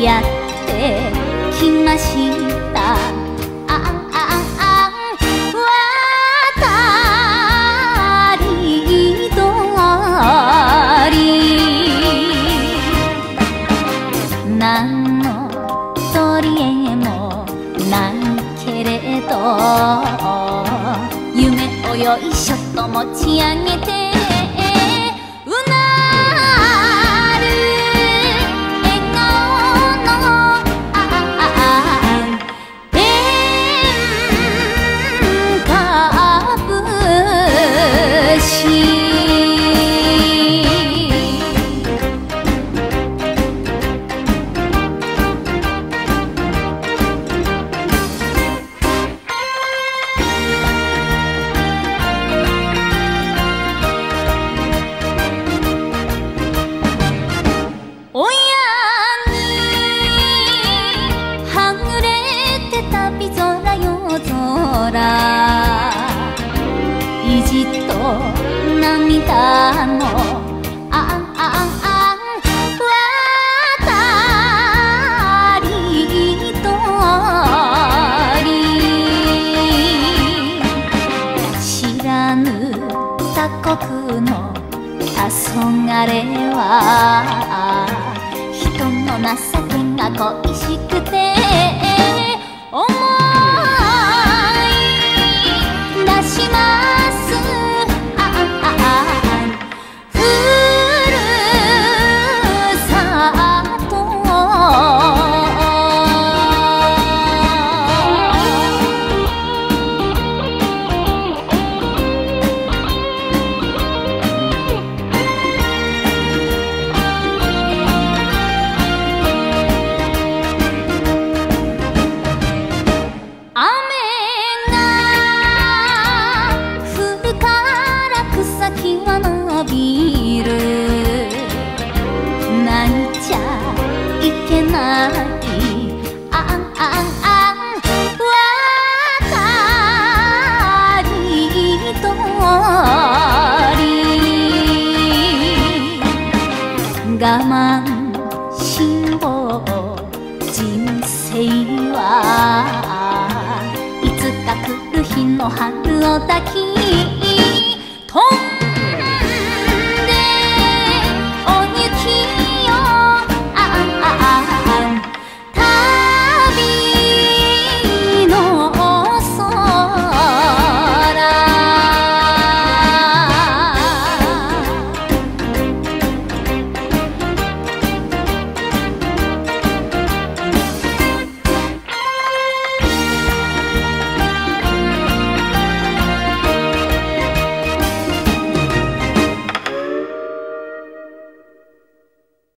やってきました」「あああり通り」「のとりえもないけれど」「夢をよいしょと持ち上げて」れは。人の情けが恋しくて。草木は伸びる。泣いちゃいけないあん。あんあん渡り。鳥我慢辛抱人生はいつか来る日の春を抱き